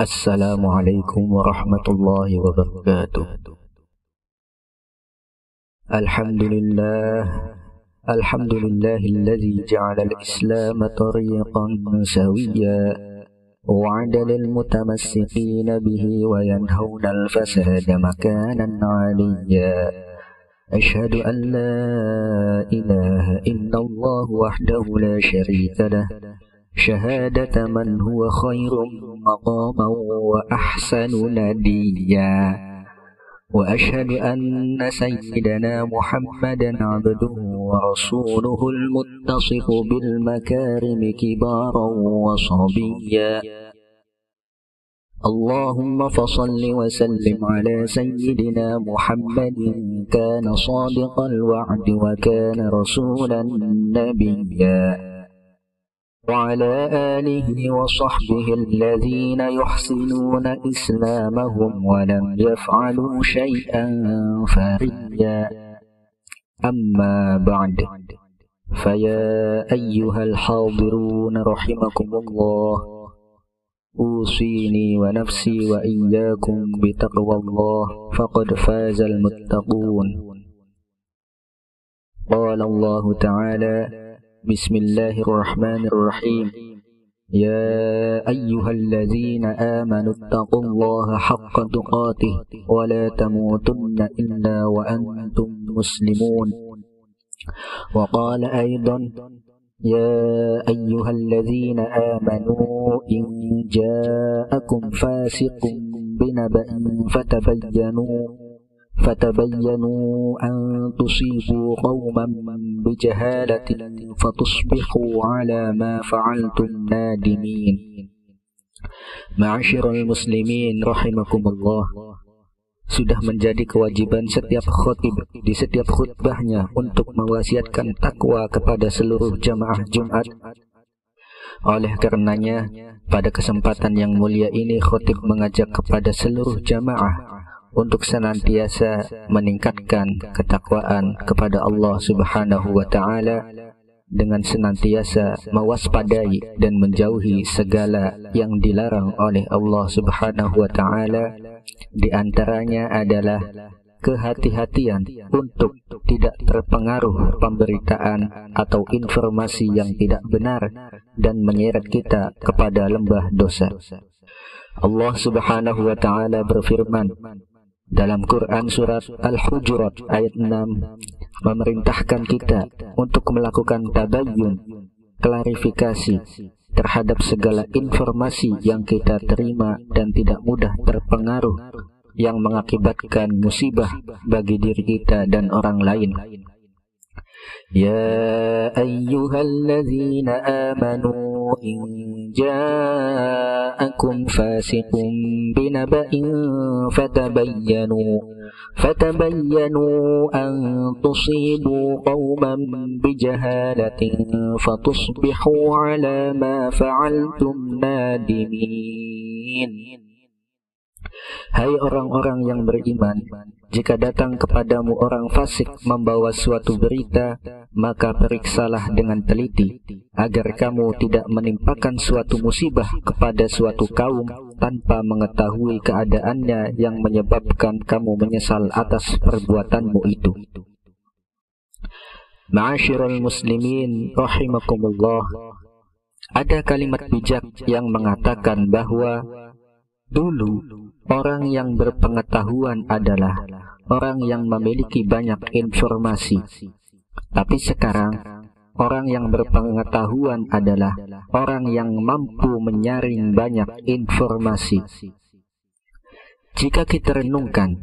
السلام عليكم ورحمة الله وبركاته. الحمد لله الحمد لله الذي جعل الإسلام طريقا سويا وعد للمتمسكين به وينهون الفساد مكانا عليا. أشهد أن لا إله إلا الله وحده لا شريك له. شهادة من هو خير مقاما وأحسن نديا وأشهد أن سيدنا محمدا عبده ورسوله المتصف بالمكارم كبارا وصبيا. اللهم فصل وسلم على سيدنا محمد. كان صادق الوعد وكان رسولا نبيا. وعلى آله وصحبه الذين يحسنون إسلامهم ولم يفعلوا شيئا فريا أما بعد فيا أيها الحاضرون رحمكم الله. أوصيني ونفسي وإياكم بتقوى الله. فقد فاز المتقون. قال الله تعالى بسم الله الرحمن الرحيم. يا أيها الذين آمنوا اتقوا الله حق تقاته ولا تموتن إلا وأنتم مسلمون. وقال أيضا يا أيها الذين آمنوا إن جاءكم فاسق بنبأ فتبينوا فتبينوا أن تصيبوا قوما بجهالة فتصبحوا على ما فعلتم نادمين معاشر المسلمين رحمكم الله sudah menjadi kewajiban setiap khotib di setiap khutbahnya untuk mewasiatkan takwa kepada seluruh jamaah Jumat. Oleh karenanya, pada kesempatan yang mulia ini khotib mengajak kepada seluruh jamaah untuk senantiasa meningkatkan ketakwaan kepada Allah Subhanahu wa taala dengan senantiasa mewaspadai dan menjauhi segala yang dilarang oleh Allah Subhanahu wa taala di antaranya adalah kehati-hatian untuk tidak terpengaruh pemberitaan atau informasi yang tidak benar dan menyeret kita kepada lembah dosa. Allah Subhanahu wa taala berfirman dalam Quran surat Al-Hujurat ayat 6 memerintahkan kita untuk melakukan tabayyun, klarifikasi terhadap segala informasi yang kita terima dan tidak mudah terpengaruh yang mengakibatkan musibah bagi diri kita dan orang lain. Ya ayyuhalladzina amanu إن جاءكم فاسق بنبأ فتبينوا فتبينوا أن تصيبوا قوما بجهالة فتصبحوا على ما فعلتم نادمين. Hai orang-orang yang beriman, jika datang kepadamu orang fasik membawa suatu berita, maka periksalah dengan teliti, agar kamu tidak menimpakan suatu musibah kepada suatu kaum tanpa mengetahui keadaannya yang menyebabkan kamu menyesal atas perbuatanmu itu. Ma'asyiral muslimin rahimakumullah. Ada kalimat bijak yang mengatakan bahwa dulu Orang yang berpengetahuan adalah orang yang memiliki banyak informasi. Tapi sekarang, orang yang berpengetahuan adalah orang yang mampu menyaring banyak informasi. Jika kita renungkan,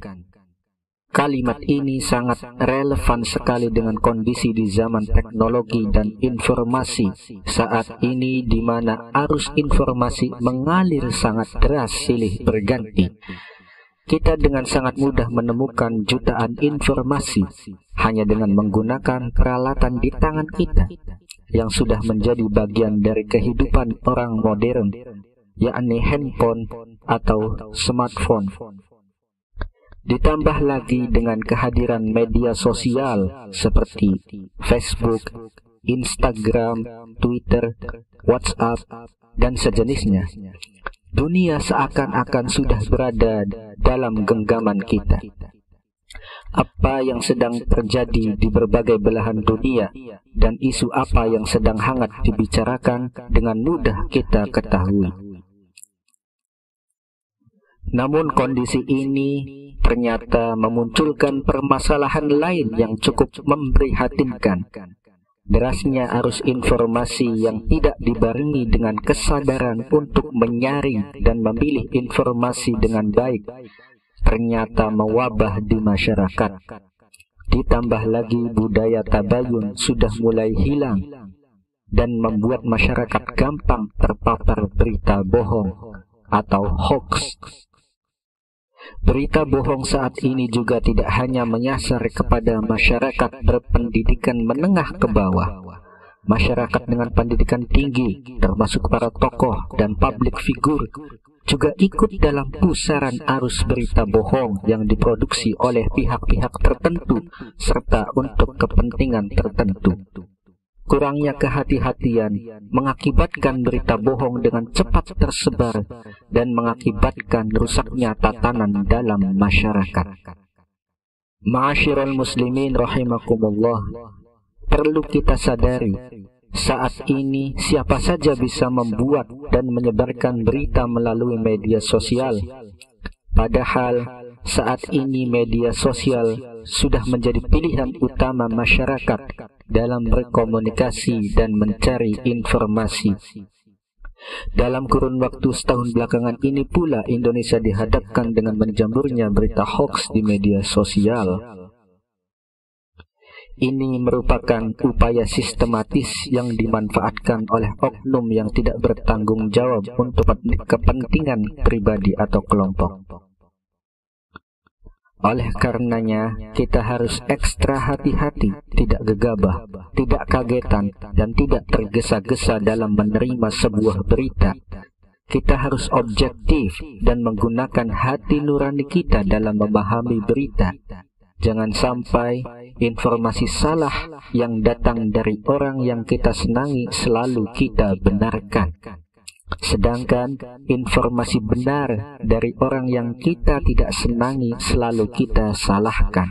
Kalimat ini sangat relevan sekali dengan kondisi di zaman teknologi dan informasi saat ini di mana arus informasi mengalir sangat deras silih berganti. Kita dengan sangat mudah menemukan jutaan informasi hanya dengan menggunakan peralatan di tangan kita yang sudah menjadi bagian dari kehidupan orang modern, yakni handphone atau smartphone. Ditambah lagi dengan kehadiran media sosial seperti Facebook, Instagram, Twitter, WhatsApp, dan sejenisnya. Dunia seakan-akan sudah berada dalam genggaman kita. Apa yang sedang terjadi di berbagai belahan dunia dan isu apa yang sedang hangat dibicarakan dengan mudah kita ketahui. Namun kondisi ini ternyata memunculkan permasalahan lain yang cukup memprihatinkan derasnya arus informasi yang tidak dibarengi dengan kesadaran untuk menyaring dan memilih informasi dengan baik ternyata mewabah di masyarakat. Ditambah lagi budaya tabayun sudah mulai hilang dan membuat masyarakat gampang terpapar berita bohong atau hoax Berita bohong saat ini juga tidak hanya menyasar kepada masyarakat berpendidikan menengah ke bawah. Masyarakat dengan pendidikan tinggi, termasuk para tokoh dan publik figur, juga ikut dalam pusaran arus berita bohong yang diproduksi oleh pihak-pihak tertentu serta untuk kepentingan tertentu. Kurangnya kehati-hatian mengakibatkan berita bohong dengan cepat tersebar dan mengakibatkan rusaknya tatanan dalam masyarakat. Ma'asyiral muslimin rahimakumullah, perlu kita sadari saat ini siapa saja bisa membuat dan menyebarkan berita melalui media sosial. Padahal saat ini media sosial sudah menjadi pilihan utama masyarakat dalam berkomunikasi dan mencari informasi. Dalam kurun waktu setahun belakangan ini pula Indonesia dihadapkan dengan menjamurnya berita hoax di media sosial. Ini merupakan upaya sistematis yang dimanfaatkan oleh oknum yang tidak bertanggung jawab untuk kepentingan pribadi atau kelompok. Oleh karenanya, kita harus ekstra hati-hati, tidak gegabah, tidak kagetan, dan tidak tergesa-gesa dalam menerima sebuah berita. Kita harus objektif dan menggunakan hati nurani kita dalam memahami berita. Jangan sampai informasi salah yang datang dari orang yang kita senangi selalu kita benarkan. Sedangkan informasi benar dari orang yang kita tidak senangi selalu kita salahkan.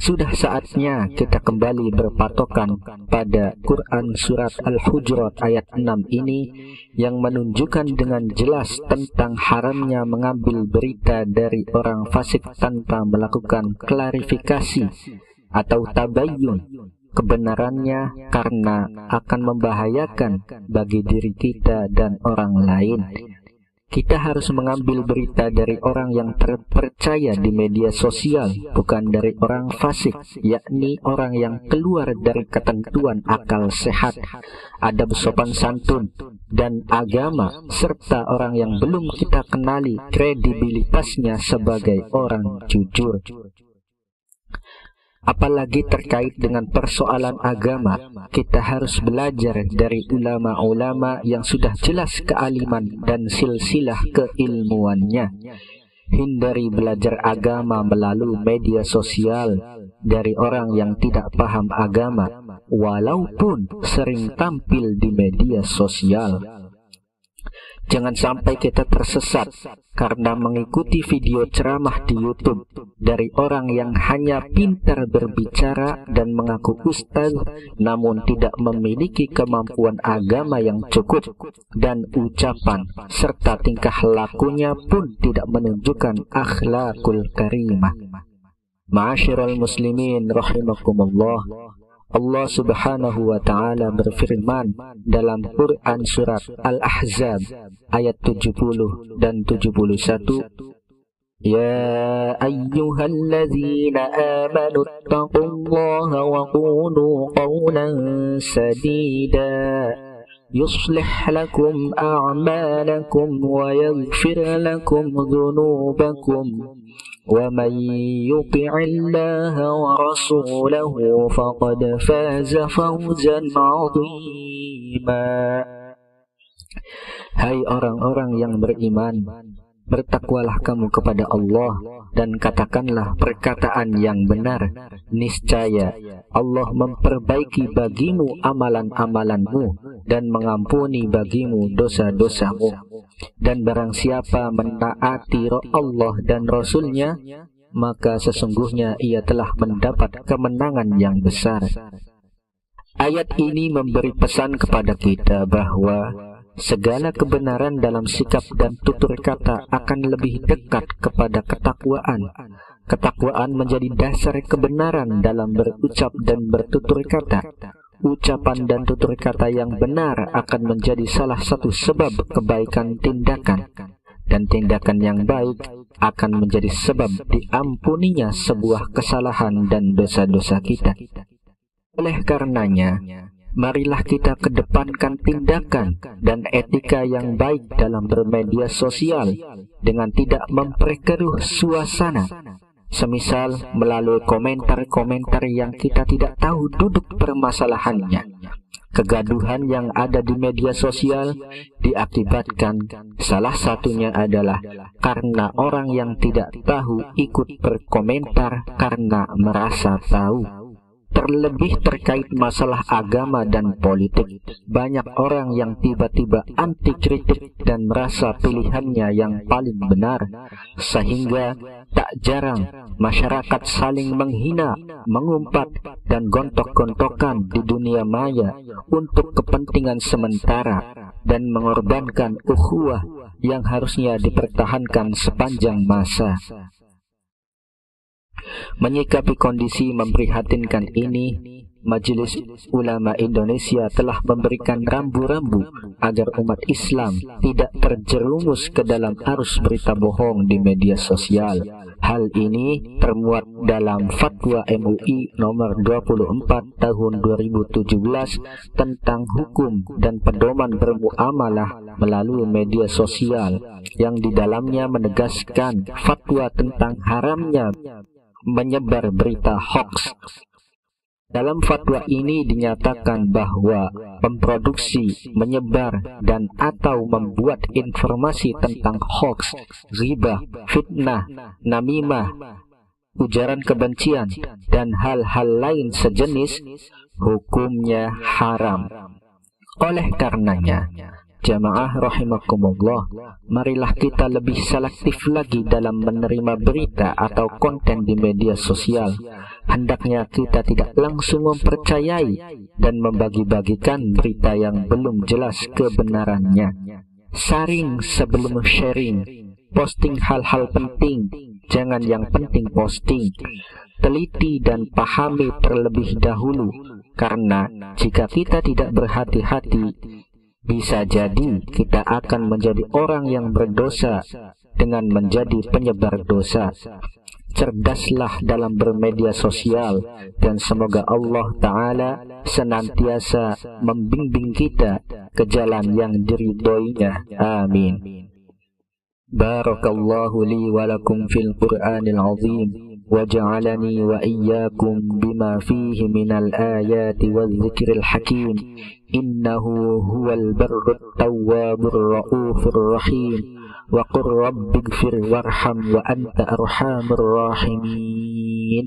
Sudah saatnya kita kembali berpatokan pada Quran Surat Al-Hujurat ayat 6 ini yang menunjukkan dengan jelas tentang haramnya mengambil berita dari orang fasik tanpa melakukan klarifikasi atau tabayyun kebenarannya karena akan membahayakan bagi diri kita dan orang lain. Kita harus mengambil berita dari orang yang terpercaya di media sosial, bukan dari orang fasik, yakni orang yang keluar dari ketentuan akal sehat, adab sopan santun, dan agama, serta orang yang belum kita kenali kredibilitasnya sebagai orang jujur apalagi terkait dengan persoalan agama, kita harus belajar dari ulama-ulama yang sudah jelas kealiman dan silsilah keilmuannya. Hindari belajar agama melalui media sosial dari orang yang tidak paham agama, walaupun sering tampil di media sosial. Jangan sampai kita tersesat karena mengikuti video ceramah di YouTube dari orang yang hanya pintar berbicara dan mengaku ustaz namun tidak memiliki kemampuan agama yang cukup dan ucapan serta tingkah lakunya pun tidak menunjukkan akhlakul karimah. Ma'asyiral muslimin rahimakumullah. Allah Subhanahu wa taala berfirman dalam Quran surat Al-Ahzab ayat 70 dan 71 يا أيها الذين آمنوا اتقوا الله وقولوا قولا سديدا يصلح لكم أعمالكم ويغفر لكم ذنوبكم ومن يطع الله ورسوله فقد فاز فوزا عظيما Hai orang-orang yang beriman Bertakwalah kamu kepada Allah dan katakanlah perkataan yang benar. Niscaya Allah memperbaiki bagimu amalan-amalanmu dan mengampuni bagimu dosa-dosamu. Dan barang siapa menaati Allah dan Rasulnya, maka sesungguhnya ia telah mendapat kemenangan yang besar. Ayat ini memberi pesan kepada kita bahwa segala kebenaran dalam sikap dan tutur kata akan lebih dekat kepada ketakwaan. Ketakwaan menjadi dasar kebenaran dalam berucap dan bertutur kata. Ucapan dan tutur kata yang benar akan menjadi salah satu sebab kebaikan tindakan. Dan tindakan yang baik akan menjadi sebab diampuninya sebuah kesalahan dan dosa-dosa kita. Oleh karenanya, marilah kita kedepankan tindakan dan etika yang baik dalam bermedia sosial dengan tidak memperkeruh suasana. Semisal melalui komentar-komentar yang kita tidak tahu duduk permasalahannya. Kegaduhan yang ada di media sosial diakibatkan salah satunya adalah karena orang yang tidak tahu ikut berkomentar karena merasa tahu. Terlebih terkait masalah agama dan politik, banyak orang yang tiba-tiba anti kritik dan merasa pilihannya yang paling benar, sehingga tak jarang masyarakat saling menghina, mengumpat, dan gontok-gontokan di dunia maya untuk kepentingan sementara dan mengorbankan ukhuwah yang harusnya dipertahankan sepanjang masa. Menyikapi kondisi memprihatinkan ini, Majelis Ulama Indonesia telah memberikan rambu-rambu agar umat Islam tidak terjerumus ke dalam arus berita bohong di media sosial. Hal ini termuat dalam Fatwa MUI nomor 24 tahun 2017 tentang hukum dan pedoman bermuamalah melalui media sosial yang di dalamnya menegaskan fatwa tentang haramnya menyebar berita hoax. Dalam fatwa ini dinyatakan bahwa memproduksi, menyebar, dan atau membuat informasi tentang hoax, riba, fitnah, namimah, ujaran kebencian, dan hal-hal lain sejenis, hukumnya haram. Oleh karenanya, Jamaah rahimakumullah, marilah kita lebih selektif lagi dalam menerima berita atau konten di media sosial. Hendaknya kita tidak langsung mempercayai dan membagi-bagikan berita yang belum jelas kebenarannya. Saring sebelum sharing, posting hal-hal penting, jangan yang penting posting. Teliti dan pahami terlebih dahulu, karena jika kita tidak berhati-hati, bisa jadi kita akan menjadi orang yang berdosa dengan menjadi penyebar dosa. Cerdaslah dalam bermedia sosial dan semoga Allah Ta'ala senantiasa membimbing kita ke jalan yang diridhoinya. Amin. Barakallahu li walakum fil Qur'anil azim. وجعلني وإياكم بما فيه من الآيات والذكر الحكيم. إنه هو البر التواب الرؤوف الرحيم. وقل رب اغفر وارحم وأنت أرحم الراحمين.